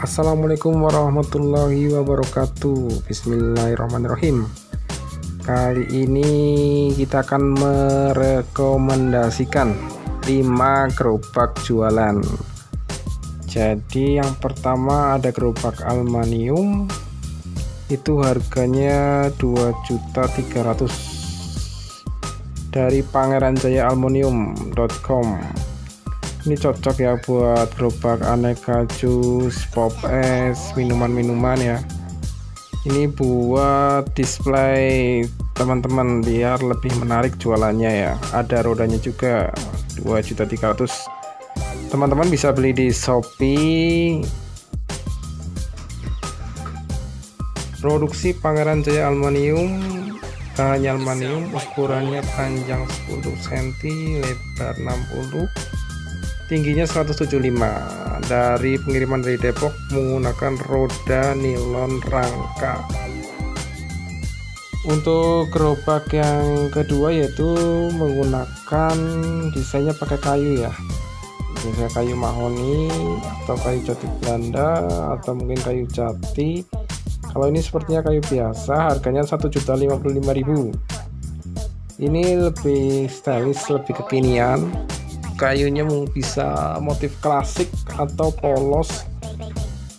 Assalamualaikum warahmatullahi wabarakatuh. Bismillahirrahmanirrahim. Kali ini kita akan merekomendasikan 5 gerobak jualan. Jadi yang pertama ada gerobak aluminium. Itu harganya 2.300 dari Pangeran Jaya Aluminium.com ini cocok ya buat gerobak aneka jus, pop es, minuman-minuman ya. Ini buat display teman-teman biar lebih menarik jualannya ya. Ada rodanya juga 2.300 teman-teman bisa beli di Shopee. Produksi Pangeran Jaya Aluminium bahannya aluminium ukurannya panjang 10 cm lebar 60 tingginya 175 dari pengiriman dari Depok menggunakan roda nilon rangka. Untuk gerobak yang kedua yaitu menggunakan desainnya pakai kayu ya. Misalnya kayu mahoni atau kayu jati Belanda atau mungkin kayu jati. Kalau ini sepertinya kayu biasa harganya 1.055.000 ini lebih stylish lebih kekinian kayunya bisa motif klasik atau polos.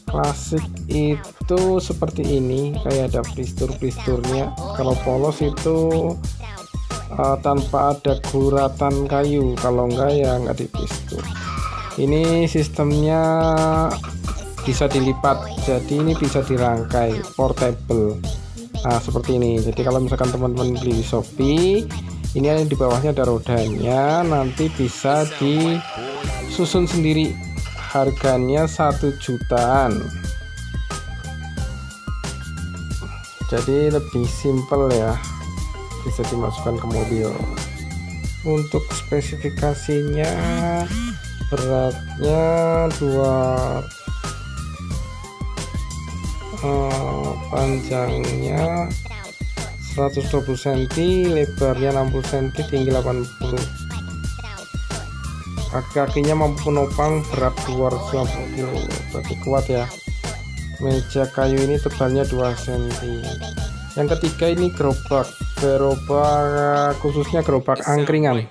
Klasik itu seperti ini kayak ada plistur-plisturnya kalau polos itu uh, tanpa ada guratan kayu. Kalau enggak ya enggak di ini sistemnya bisa dilipat. Jadi ini bisa dirangkai portable. Nah seperti ini. Jadi kalau misalkan teman-teman beli di Shopee ini yang di bawahnya ada rodanya nanti bisa disusun sendiri. Harganya satu jutaan. Jadi lebih simple ya bisa dimasukkan ke mobil. Untuk spesifikasinya beratnya dua uh, panjangnya 120 cm lebarnya 60 cm tinggi 80 kaki-kakinya mampu menopang berat 250 kg berarti kuat ya. Meja kayu ini tebalnya 2 cm yang ketiga ini gerobak. Gerobak khususnya gerobak angkringan.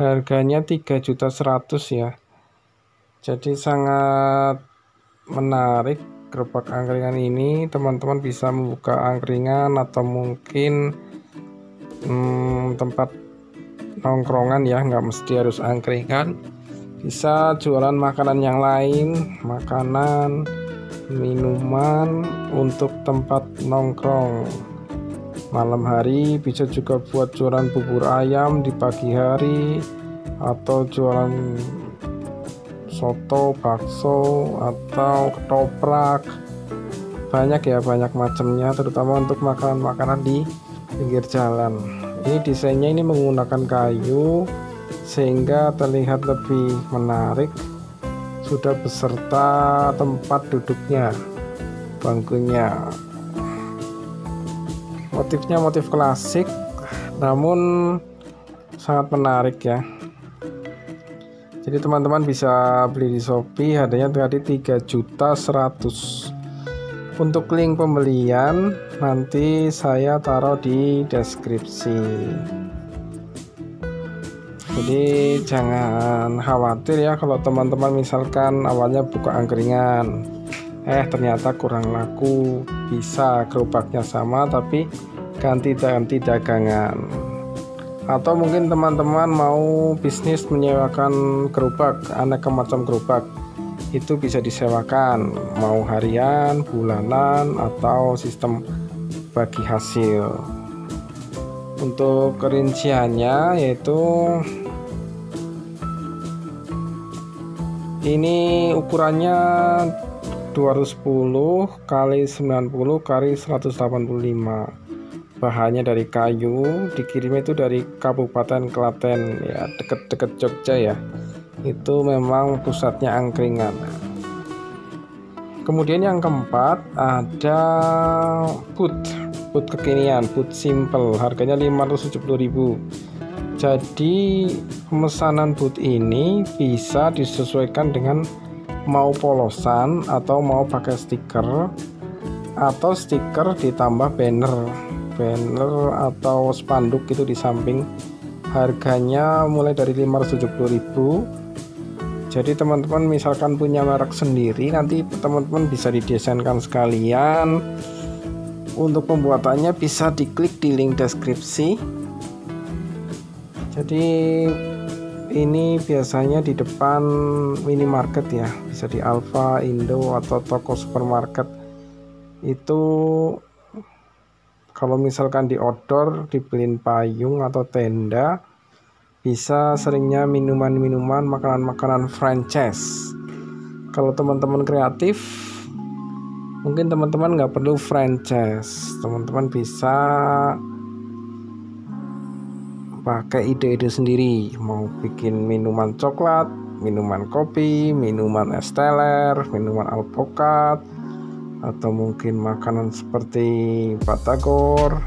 Harganya 3.100 ya. Jadi sangat menarik gerobak angkringan ini teman-teman bisa membuka angkringan atau mungkin hmm, tempat nongkrongan ya nggak mesti harus angkringan. Bisa jualan makanan yang lain makanan minuman untuk tempat nongkrong. Malam hari bisa juga buat jualan bubur ayam di pagi hari atau jualan soto, bakso atau ketoprak. Banyak ya banyak macamnya terutama untuk makanan-makanan di pinggir jalan. Ini desainnya ini menggunakan kayu sehingga terlihat lebih menarik. Sudah beserta tempat duduknya bangkunya. Motifnya motif klasik namun sangat menarik ya jadi teman-teman bisa beli di Shopee harganya tadi 3 juta 100 untuk link pembelian nanti saya taruh di deskripsi. Jadi jangan khawatir ya kalau teman-teman misalkan awalnya buka angkringan. Eh ternyata kurang laku. Bisa gerobaknya sama tapi ganti-ganti dagangan atau mungkin teman-teman mau bisnis menyewakan gerobak aneka macam gerobak. Itu bisa disewakan mau harian bulanan atau sistem bagi hasil. Untuk kerinciannya yaitu ini ukurannya 210 kali 90 kali 185 bahannya dari kayu dikirimnya itu dari Kabupaten Klaten ya deket-deket Jogja ya. Itu memang pusatnya angkringan. Kemudian yang keempat ada boot boot kekinian boot simple harganya 570.000 jadi pemesanan boot ini bisa disesuaikan dengan mau polosan atau mau pakai stiker atau stiker ditambah banner banner atau spanduk itu di samping. Harganya mulai dari 570.000 jadi teman-teman misalkan punya merek sendiri nanti teman-teman bisa didesainkan sekalian. Untuk pembuatannya bisa diklik di link deskripsi. Jadi ini biasanya di depan minimarket ya bisa di Alfa, Indo atau toko supermarket. Itu kalau misalkan di outdoor dibeliin payung atau tenda bisa seringnya minuman-minuman makanan-makanan franchise. Kalau teman-teman kreatif mungkin teman-teman nggak perlu franchise. Teman-teman bisa pakai ide-ide sendiri. Mau bikin minuman coklat minuman kopi minuman es teler minuman alpukat atau mungkin makanan seperti batagor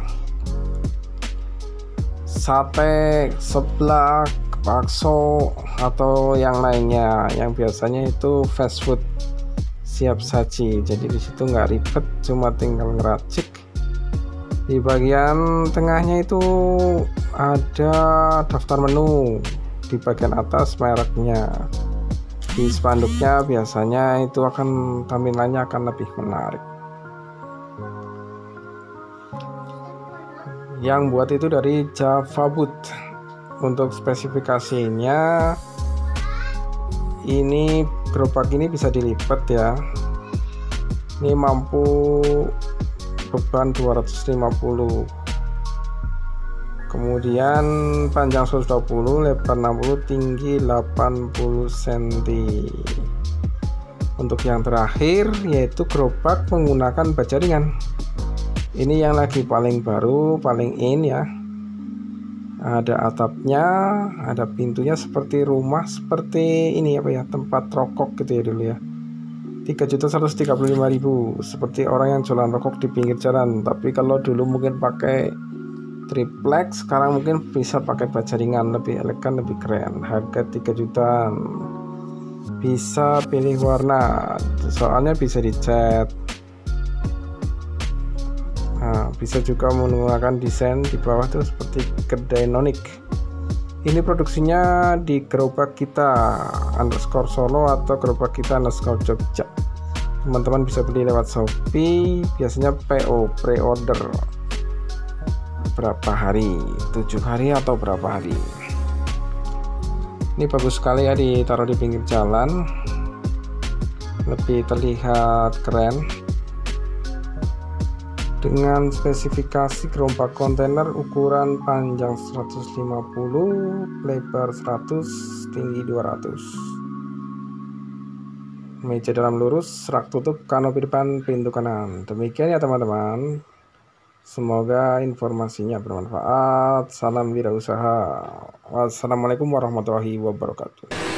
sate seblak bakso atau yang lainnya. Yang biasanya itu fast food siap saji. Jadi di situ nggak ribet cuma tinggal ngeracik. Di bagian tengahnya itu ada daftar menu. Di bagian atas mereknya di spanduknya biasanya itu akan tampilannya akan lebih menarik. Yang buat itu dari Java Boot. Untuk spesifikasinya ini gerobak ini bisa dilipat ya. Ini mampu beban 250 kemudian panjang 120 lebar 60 tinggi 80 cm untuk yang terakhir yaitu gerobak menggunakan baja ringan. Ini yang lagi paling baru paling in ya. Ada atapnya ada pintunya seperti rumah seperti ini apa ya tempat rokok gitu ya dulu ya. 3.135.000 seperti orang yang jualan rokok di pinggir jalan. Tapi kalau dulu mungkin pakai triplex sekarang mungkin bisa pakai baja ringan lebih elegan lebih keren. Harga 3 jutaan. Bisa pilih warna soalnya bisa dicat. Nah, bisa juga menggunakan desain di bawah tuh seperti kedai nonik ini produksinya di gerobak kita underscore solo atau gerobak kita underscore jogja. Teman-teman bisa beli lewat shopee biasanya PO pre-order berapa hari? Tujuh hari atau berapa hari? Ini bagus sekali ya ditaruh di pinggir jalan. Lebih terlihat keren. Dengan spesifikasi gerobak kontainer ukuran panjang 150 lebar 100 tinggi 200 meja dalam lurus rak tutup kanopi depan pintu kanan. Demikian ya teman-teman semoga informasinya bermanfaat. Salam wirausaha. Wassalamualaikum warahmatullahi wabarakatuh